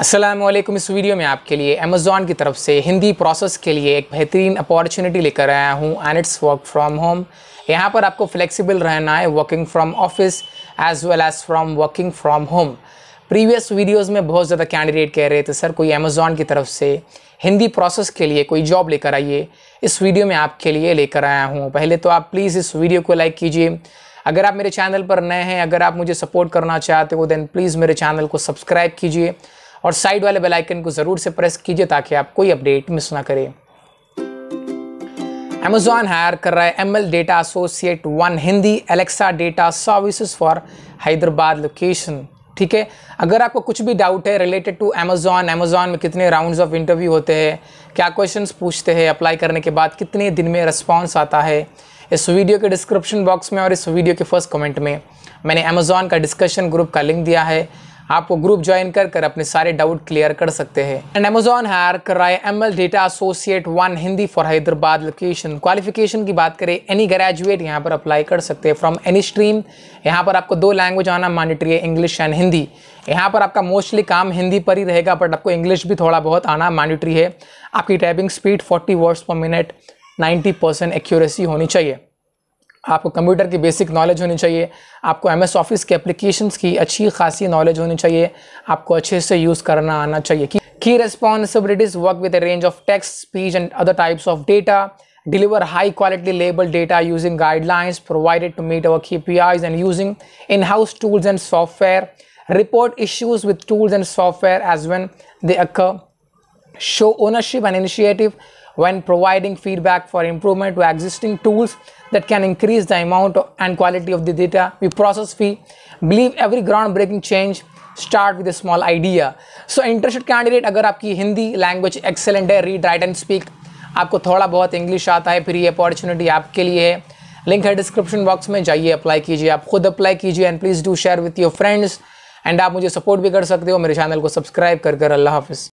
असलम इस वीडियो में आपके लिए अमेज़ॉन की तरफ़ से हिंदी प्रोसेस के लिए एक बेहतरीन अपॉर्चुनिटी लेकर आया हूँ and it's work from home यहाँ पर आपको फ्लेक्सिबल रहना है working from office as well as from working from home previous videos में बहुत ज़्यादा कैंडिडेट कह रहे थे, सर, कोई अमेज़ॉन की तरफ़ से हिंदी प्रोसेस के लिए कोई जॉब लेकर आइए। इस वीडियो में आपके लिए लेकर आया हूँ। पहले तो आप प्लीज़ इस वीडियो को लाइक कीजिए। अगर आप मेरे चैनल पर नए हैं, अगर आप मुझे सपोर्ट करना चाहते हो देन प्लीज़ मेरे चैनल को सब्सक्राइब कीजिए। और साइड वाले बेल आइकन को ज़रूर से प्रेस कीजिए ताकि आप कोई अपडेट मिस ना करें। अमेजॉन हायर कर रहा है M L data associate one Hindi Alexa data services for Hyderabad location ठीक है? अगर आपको कुछ भी डाउट है रिलेटेड टू अमेजॉन अमेजॉन में कितने राउंड्स ऑफ़ इंटरव्यू होते हैं, क्या क्वेश्चंस पूछते हैं अप्लाई करने के बाद कितने दिन में रिस्पॉन्स आता है, इस वीडियो के डिस्क्रिप्शन बॉक्स में और इस वीडियो के फ़र्स्ट कमेंट में। मैंने अमेजॉन का डिस्कशन ग्रुप का लिंक दिया है। आपको ग्रुप ज्वाइन कर कर अपने सारे डाउट क्लियर कर सकते हैं। एंड अमेजोन हायर कर रहा है M L data associate one Hindi for Hyderabad location qualification की बात करें एनी ग्रेजुएट यहाँ पर अप्लाई कर सकते हैं फ्रॉम एनी स्ट्रीम यहाँ पर आपको दो लैंग्वेज आना मैंडेटरी है इंग्लिश एंड हिंदी यहाँ पर आपका मोस्टली काम हिंदी पर ही रहेगा बट आपको इंग्लिश भी थोड़ा बहुत आना मैंडेटरी है। आपकी typing speed forty words per minute ninety percent accuracy होनी चाहिए। आपको कंप्यूटर की बेसिक नॉलेज होनी चाहिए, आपको एम एस ऑफ़िस के एप्लीकेशन की अच्छी खासी नॉलेज होनी चाहिए, आपको अच्छे से यूज़ करना आना चाहिए। की responsibilities work with range of text speech and other types of data deliver high quality label data using guidelines provided to meet our key and using in house tools and software report issues with tools and software as when they occur show ownership and initiative when providing feedback for improvement to existing tools that can increase the amount and quality of the data we process we believe every groundbreaking change start with a small idea so interested candidate अगर आपकी Hindi language excellent है read write and speak आपको थोड़ा बहुत English आता है फिर ये अपॉर्चुनिटी आपके लिए है लिंक है डिस्क्रिप्शन बॉक्स में जाइए अप्लाई कीजिए आप खुद अप्लाई कीजिए and please do share with your friends and आप मुझे सपोर्ट भी कर सकते हो मेरे चैनल को सब्सक्राइब कर कर अल्लाह हाफिज़